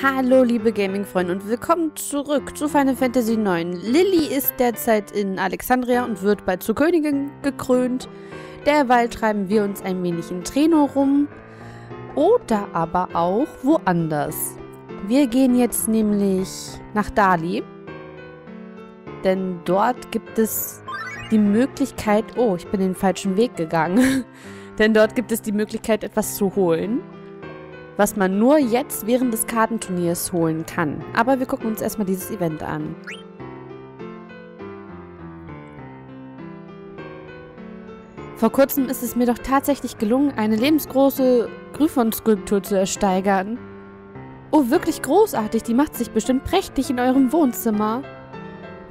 Hallo liebe Gaming-Freunde und willkommen zurück zu Final Fantasy IX. Lilly ist derzeit in Alexandria und wird bald zur Königin gekrönt. Derweil treiben wir uns ein wenig in Treno rum oder aber auch woanders. Wir gehen jetzt nämlich nach Dali, denn dort gibt es die Möglichkeit... Oh, ich bin den falschen Weg gegangen. denn dort gibt es die Möglichkeit, etwas zu holen was man nur jetzt während des Kartenturniers holen kann. Aber wir gucken uns erstmal dieses Event an. Vor kurzem ist es mir doch tatsächlich gelungen, eine lebensgroße Gryphon-Skulptur zu ersteigern. Oh, wirklich großartig. Die macht sich bestimmt prächtig in eurem Wohnzimmer.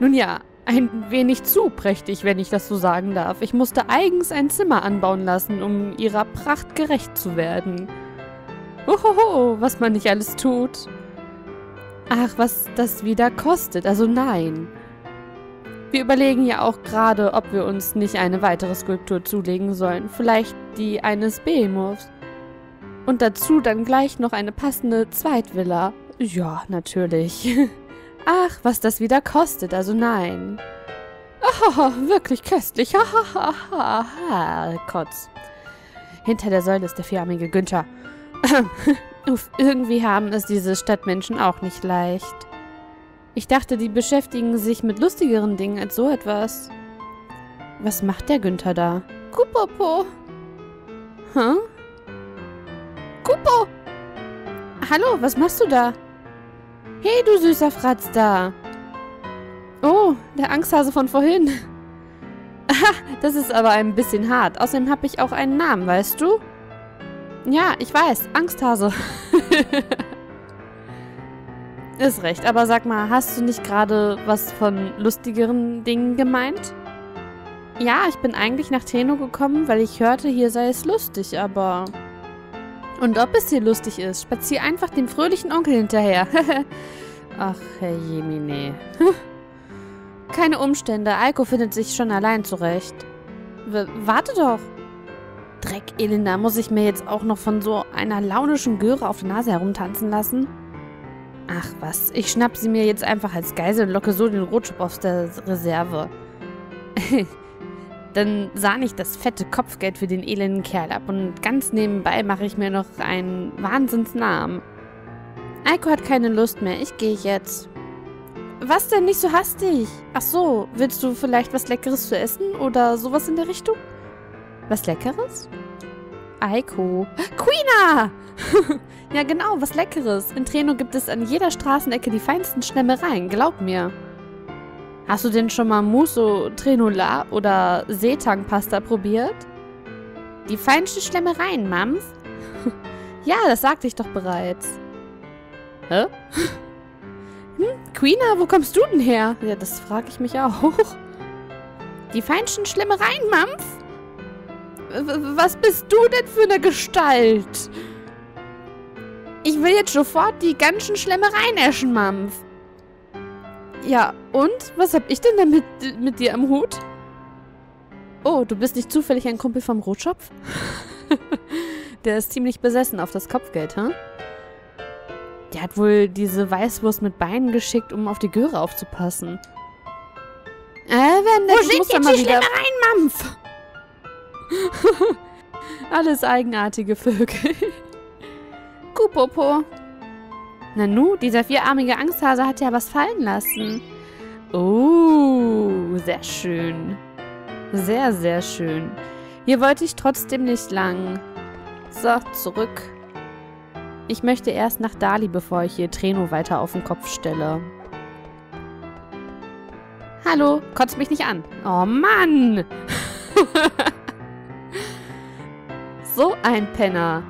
Nun ja, ein wenig zu prächtig, wenn ich das so sagen darf. Ich musste eigens ein Zimmer anbauen lassen, um ihrer Pracht gerecht zu werden. Hohoho, was man nicht alles tut. Ach, was das wieder kostet. Also nein. Wir überlegen ja auch gerade, ob wir uns nicht eine weitere Skulptur zulegen sollen. Vielleicht die eines Behemoths. Und dazu dann gleich noch eine passende Zweitvilla. Ja, natürlich. Ach, was das wieder kostet. Also nein. Oh, wirklich köstlich. Hahaha. Kotz. Hinter der Säule ist der vierarmige Günther. Uff, irgendwie haben es diese Stadtmenschen auch nicht leicht. Ich dachte, die beschäftigen sich mit lustigeren Dingen als so etwas. Was macht der Günther da? Kupopo. Hä? Kupo! Hallo, was machst du da? Hey, du süßer Fratz da. Oh, der Angsthase von vorhin. Aha, das ist aber ein bisschen hart. Außerdem habe ich auch einen Namen, weißt du? Ja, ich weiß. Angsthase. Ist recht. Aber sag mal, hast du nicht gerade was von lustigeren Dingen gemeint? Ja, ich bin eigentlich nach Teno gekommen, weil ich hörte, hier sei es lustig, aber... Und ob es hier lustig ist, spazier einfach dem fröhlichen Onkel hinterher. Ach, Herr Jemine. Keine Umstände, Alko findet sich schon allein zurecht. W warte doch. Dreck, Elena, muss ich mir jetzt auch noch von so einer launischen Göre auf der Nase herumtanzen lassen? Ach was, ich schnapp sie mir jetzt einfach als Geisel und locke so den Rotschub aus der Reserve. Dann sah ich das fette Kopfgeld für den elenden Kerl ab und ganz nebenbei mache ich mir noch einen Wahnsinnsnamen. Eiko hat keine Lust mehr, ich gehe jetzt. Was denn nicht so hastig? Ach so, willst du vielleicht was Leckeres zu essen oder sowas in der Richtung? Was Leckeres? Eiko. Queena! ja genau, was Leckeres. In Treno gibt es an jeder Straßenecke die feinsten Schlemmereien, glaub mir. Hast du denn schon mal Muso Trenola oder Seetang-Pasta probiert? Die feinsten Schlemmereien, Mams? ja, das sagte ich doch bereits. Hä? hm, Queena, wo kommst du denn her? Ja, das frage ich mich auch. Die feinsten Schlemmereien, Mampf? Was bist du denn für eine Gestalt? Ich will jetzt sofort die ganzen Schlemmereien eschen, Mampf. Ja, und? Was hab ich denn damit mit dir am Hut? Oh, du bist nicht zufällig ein Kumpel vom Rotschopf? Der ist ziemlich besessen auf das Kopfgeld, hä? Huh? Der hat wohl diese Weißwurst mit Beinen geschickt, um auf die Göre aufzupassen. Äh, wenn Wo sind jetzt die Schlemmereien, Mampf? Alles eigenartige Vögel. Kupopo. Nanu, dieser vierarmige Angsthase hat ja was fallen lassen. Oh, sehr schön. Sehr, sehr schön. Hier wollte ich trotzdem nicht lang. So, zurück. Ich möchte erst nach Dali, bevor ich hier Treno weiter auf den Kopf stelle. Hallo, kotzt mich nicht an. Oh Mann! So ein Penner.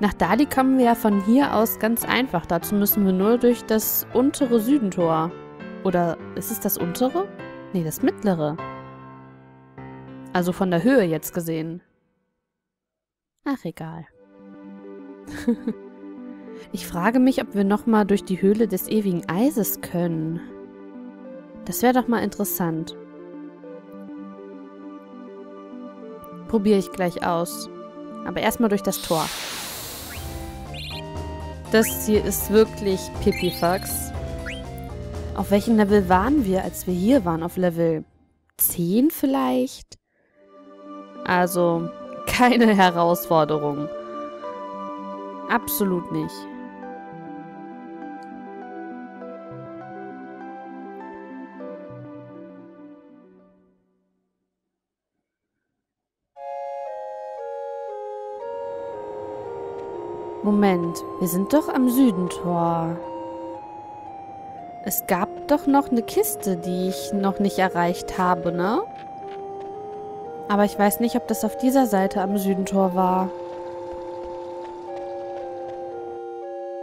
Nach Dali kommen wir ja von hier aus ganz einfach. Dazu müssen wir nur durch das untere Südentor. Oder ist es das untere? Nee, das mittlere. Also von der Höhe jetzt gesehen. Ach, egal. ich frage mich, ob wir nochmal durch die Höhle des ewigen Eises können. Das wäre doch mal interessant. Probiere ich gleich aus. Aber erstmal durch das Tor. Das hier ist wirklich Pipifax. Auf welchem Level waren wir, als wir hier waren? Auf Level 10 vielleicht? Also, keine Herausforderung. Absolut nicht. Moment, wir sind doch am Südentor. Es gab doch noch eine Kiste, die ich noch nicht erreicht habe, ne? Aber ich weiß nicht, ob das auf dieser Seite am Südentor war.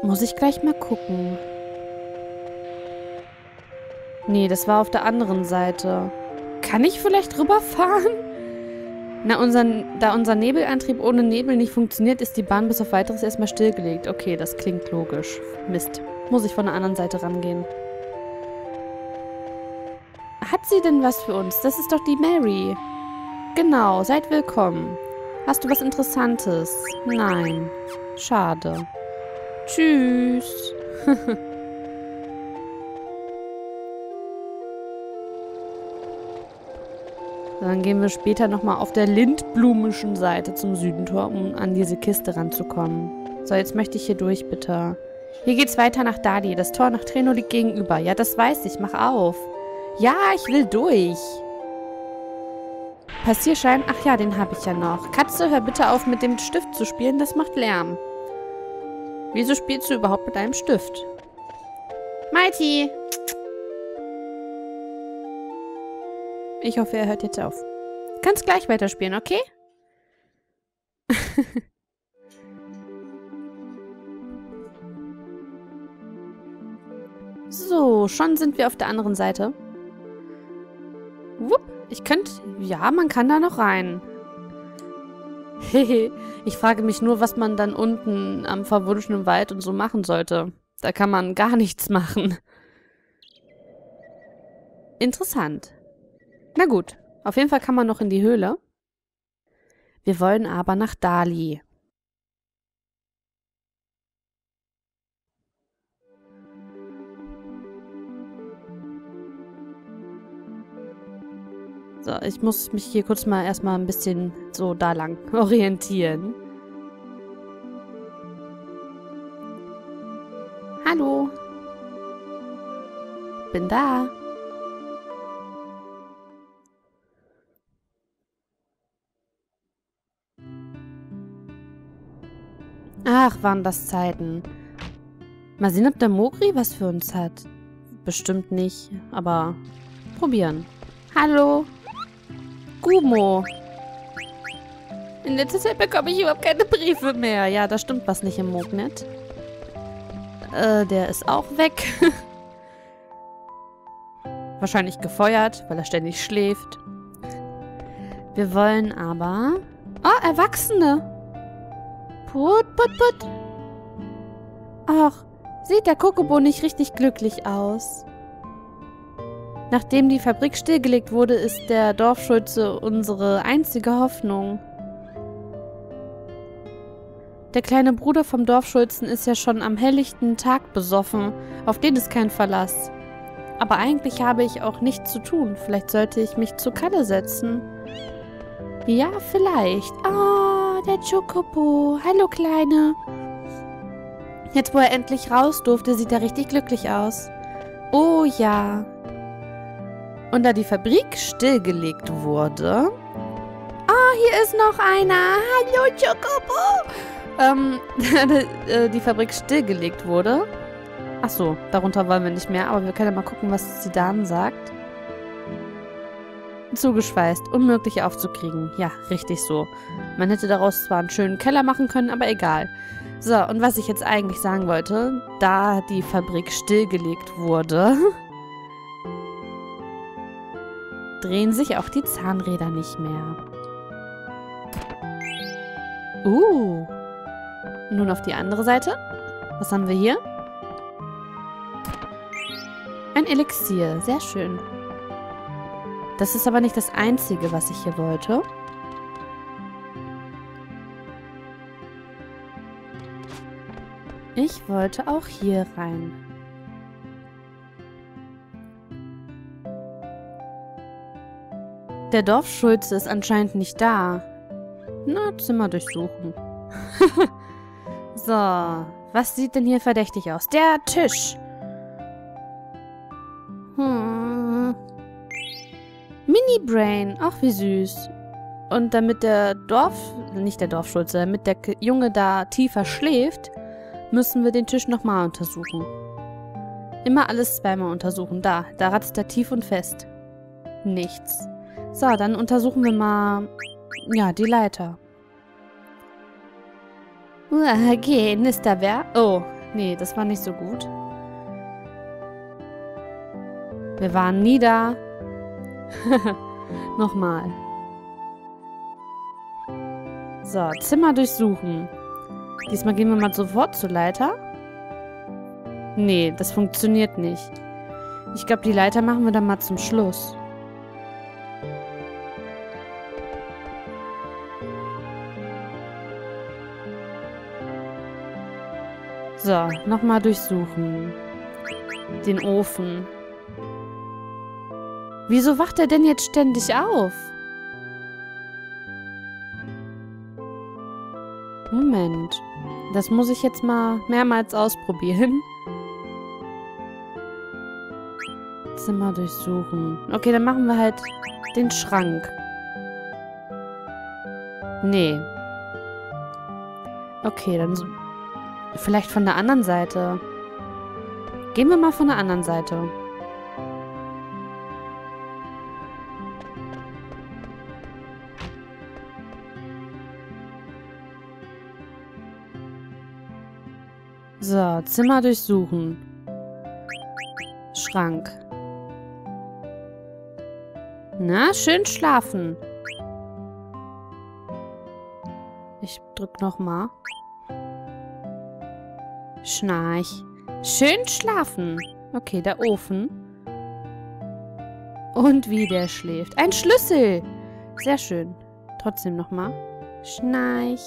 Muss ich gleich mal gucken. Nee, das war auf der anderen Seite. Kann ich vielleicht rüberfahren? Na, unseren, da unser Nebelantrieb ohne Nebel nicht funktioniert, ist die Bahn bis auf weiteres erstmal stillgelegt. Okay, das klingt logisch. Mist. Muss ich von der anderen Seite rangehen. Hat sie denn was für uns? Das ist doch die Mary. Genau, seid willkommen. Hast du was Interessantes? Nein. Schade. Tschüss. Dann gehen wir später nochmal auf der lindblumischen Seite zum Südentor, um an diese Kiste ranzukommen. So, jetzt möchte ich hier durch, bitte. Hier geht's weiter nach Dali. Das Tor nach Treno liegt gegenüber. Ja, das weiß ich. Mach auf. Ja, ich will durch. Passierschein? Ach ja, den habe ich ja noch. Katze, hör bitte auf, mit dem Stift zu spielen. Das macht Lärm. Wieso spielst du überhaupt mit einem Stift? Mighty! Ich hoffe, er hört jetzt auf. Kannst gleich weiterspielen, okay? so, schon sind wir auf der anderen Seite. Wupp, ich könnte... Ja, man kann da noch rein. Hehe, ich frage mich nur, was man dann unten am verwunschenen Wald und so machen sollte. Da kann man gar nichts machen. Interessant. Na gut, auf jeden Fall kann man noch in die Höhle. Wir wollen aber nach Dali. So, ich muss mich hier kurz mal erstmal ein bisschen so da lang orientieren. Hallo. Bin da. Ach, waren das Zeiten. Mal sehen, ob der Mogri was für uns hat. Bestimmt nicht, aber probieren. Hallo. Gumo. In letzter Zeit bekomme ich überhaupt keine Briefe mehr. Ja, da stimmt was nicht im Mognet. Äh, der ist auch weg. Wahrscheinlich gefeuert, weil er ständig schläft. Wir wollen aber... Oh, Erwachsene. Put, put, put. Ach, sieht der Kokobo nicht richtig glücklich aus. Nachdem die Fabrik stillgelegt wurde, ist der Dorfschulze unsere einzige Hoffnung. Der kleine Bruder vom Dorfschulzen ist ja schon am helllichten Tag besoffen. Auf den ist kein Verlass. Aber eigentlich habe ich auch nichts zu tun. Vielleicht sollte ich mich zu Kalle setzen. Ja, vielleicht. Ah, der Chocobo. Hallo, Kleine. Jetzt, wo er endlich raus durfte, sieht er richtig glücklich aus. Oh ja. Und da die Fabrik stillgelegt wurde... Oh, hier ist noch einer. Hallo, Chocobo. Ähm, äh, die Fabrik stillgelegt wurde. Ach so, darunter wollen wir nicht mehr, aber wir können ja mal gucken, was die Dame sagt. Zugeschweißt, unmöglich aufzukriegen. Ja, richtig so. Man hätte daraus zwar einen schönen Keller machen können, aber egal. So, und was ich jetzt eigentlich sagen wollte, da die Fabrik stillgelegt wurde, drehen sich auch die Zahnräder nicht mehr. Uh. Nun auf die andere Seite. Was haben wir hier? Ein Elixier. Sehr schön. Das ist aber nicht das Einzige, was ich hier wollte. Ich wollte auch hier rein. Der Dorfschulze ist anscheinend nicht da. Na, Zimmer durchsuchen. so, was sieht denn hier verdächtig aus? Der Tisch. Hm. Mini-Brain, auch wie süß. Und damit der Dorf, nicht der Dorfschulze, damit der Junge da tiefer schläft, müssen wir den Tisch nochmal untersuchen. Immer alles zweimal untersuchen. Da, da ratzt er tief und fest. Nichts. So, dann untersuchen wir mal, ja, die Leiter. Okay, Nisterwehr. Oh, nee, das war nicht so gut. Wir waren nie da. Nochmal. So, Zimmer durchsuchen. Diesmal gehen wir mal sofort zur Leiter. Nee, das funktioniert nicht. Ich glaube, die Leiter machen wir dann mal zum Schluss. So, nochmal durchsuchen. Den Ofen. Wieso wacht er denn jetzt ständig auf? Moment. Das muss ich jetzt mal mehrmals ausprobieren. Zimmer durchsuchen. Okay, dann machen wir halt den Schrank. Nee. Okay, dann so Vielleicht von der anderen Seite. Gehen wir mal von der anderen Seite. Zimmer durchsuchen. Schrank. Na, schön schlafen. Ich drück noch mal. Schnarch. Schön schlafen. Okay, der Ofen. Und wie der schläft. Ein Schlüssel. Sehr schön. Trotzdem nochmal. Schnarch.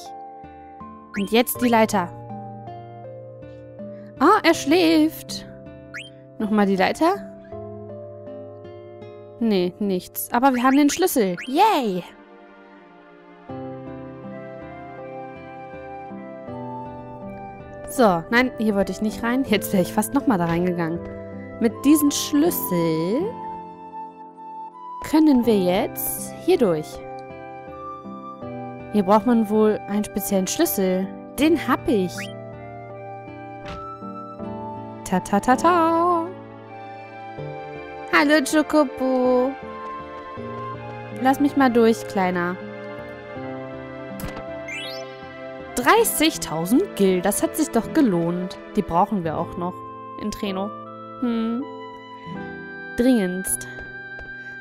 Und jetzt die Leiter. Er schläft. Nochmal die Leiter. Nee, nichts. Aber wir haben den Schlüssel. Yay! So, nein, hier wollte ich nicht rein. Jetzt wäre ich fast nochmal da reingegangen. Mit diesem Schlüssel können wir jetzt hier durch. Hier braucht man wohl einen speziellen Schlüssel. Den hab ich. Ta ta ta ta. Hallo Chocobo. Lass mich mal durch, Kleiner. 30.000 Gil, das hat sich doch gelohnt. Die brauchen wir auch noch in Treno. Hm. Dringendst.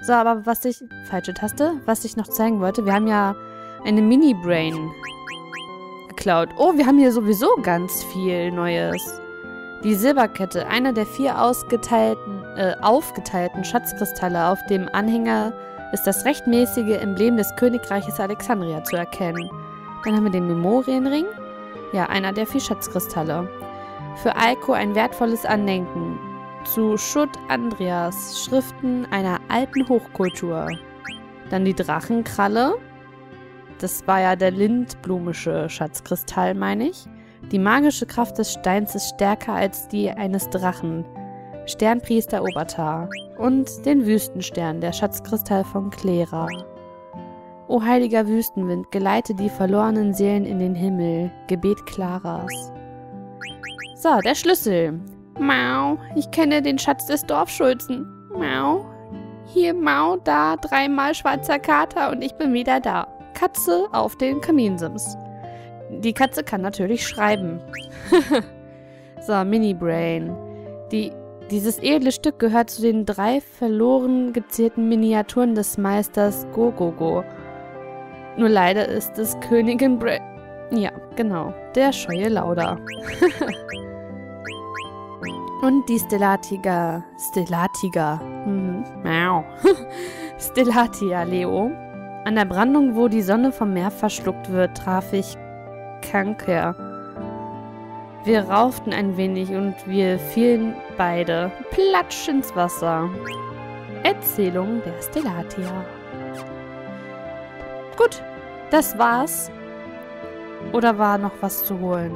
So, aber was ich... Falsche Taste. Was ich noch zeigen wollte, wir haben ja eine Mini-Brain geklaut. Oh, wir haben hier sowieso ganz viel Neues. Die Silberkette, einer der vier ausgeteilten, äh, aufgeteilten Schatzkristalle auf dem Anhänger ist das rechtmäßige Emblem des Königreiches Alexandria zu erkennen. Dann haben wir den Memorienring. Ja, einer der vier Schatzkristalle. Für Alko ein wertvolles Andenken. Zu Schutt Andreas, Schriften einer alten Hochkultur. Dann die Drachenkralle. Das war ja der lindblumische Schatzkristall, meine ich. Die magische Kraft des Steins ist stärker als die eines Drachen. Sternpriester Obertar. Und den Wüstenstern, der Schatzkristall von Clara. O heiliger Wüstenwind, geleite die verlorenen Seelen in den Himmel. Gebet Klaras. So, der Schlüssel. Mau, ich kenne den Schatz des Dorfschulzen. Mau. Hier Mau, da dreimal schwarzer Kater und ich bin wieder da. Katze auf den Kaminsims. Die Katze kann natürlich schreiben. so, Mini-Brain. Die, dieses edle Stück gehört zu den drei verloren gezählten Miniaturen des Meisters Gogogo. -Go. Nur leider ist es Königin Bra... Ja, genau. Der scheue Lauda. Und die Stellatiga... Stellatiga. Mhm. Miau. Stellatia, Leo. An der Brandung, wo die Sonne vom Meer verschluckt wird, traf ich Kanker. Wir rauften ein wenig und wir fielen beide platsch ins Wasser. Erzählung der Stellatia. Gut, das war's. Oder war noch was zu holen?